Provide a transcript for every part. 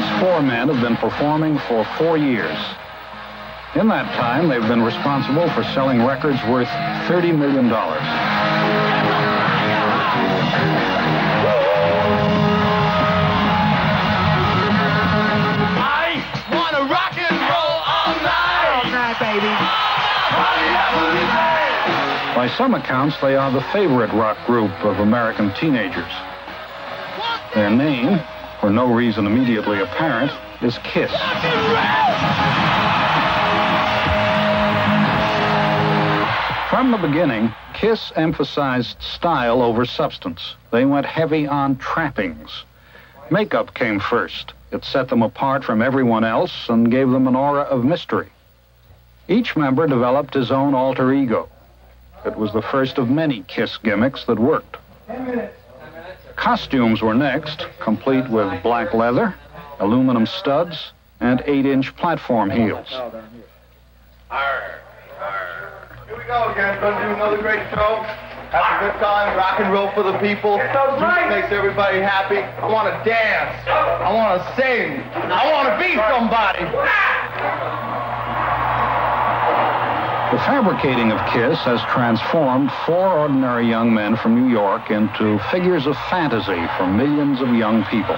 These four men have been performing for four years. In that time, they've been responsible for selling records worth $30 million. I want to rock and roll all night. All night, baby. By some accounts, they are the favorite rock group of American teenagers. Their name, for no reason immediately apparent, is Kiss. From the beginning, Kiss emphasized style over substance. They went heavy on trappings. Makeup came first. It set them apart from everyone else and gave them an aura of mystery. Each member developed his own alter ego. It was the first of many Kiss gimmicks that worked. Costumes were next, complete with black leather, aluminum studs, and eight-inch platform heels. Here we go again. Gonna do another great show. Have a good time, rock and roll for the people. Music makes everybody happy. I want to dance. I want to sing. I want to be somebody. The fabricating of Kiss has transformed four ordinary young men from New York into figures of fantasy for millions of young people.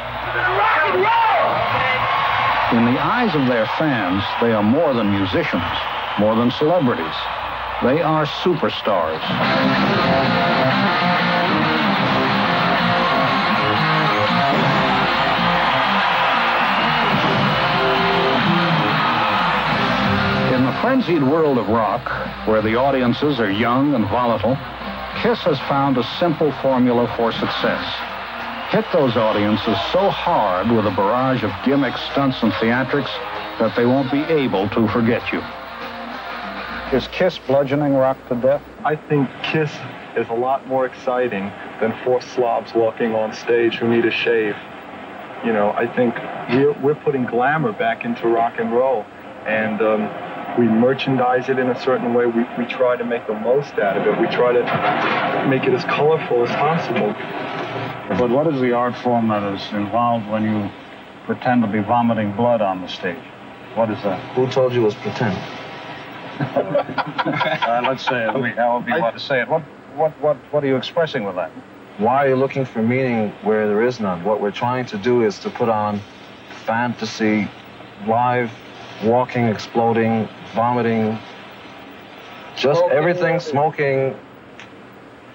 In the eyes of their fans, they are more than musicians, more than celebrities. They are superstars. In the frenzied world of rock, where the audiences are young and volatile, Kiss has found a simple formula for success. Hit those audiences so hard with a barrage of gimmicks, stunts, and theatrics that they won't be able to forget you. Is Kiss bludgeoning rock to death? I think Kiss is a lot more exciting than four slobs walking on stage who need a shave. You know, I think we're, we're putting glamour back into rock and roll. And um, we merchandise it in a certain way. We, we try to make the most out of it. We try to make it as colorful as possible. But what is the art form that is involved when you pretend to be vomiting blood on the stage? What is that? Who told you it was pretend? Uh, let's say it however you want to say it. What, what, what, what are you expressing with that? Why are you looking for meaning where there is none? What we're trying to do is to put on fantasy, live, walking, exploding, vomiting, just Smoking. everything smoking,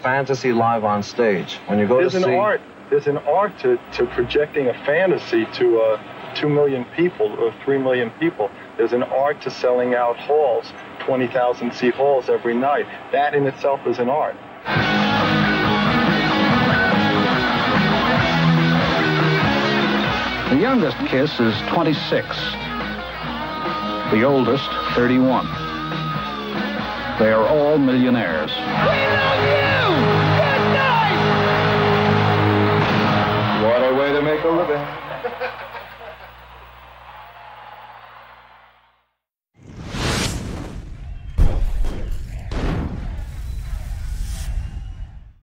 fantasy live on stage. When you go There's to an art. There's an art to, to projecting a fantasy to uh, two million people or three million people. There's an art to selling out halls, 20,000 seat halls every night. That in itself is an art. The youngest Kiss is 26. The oldest, 31. They are all millionaires.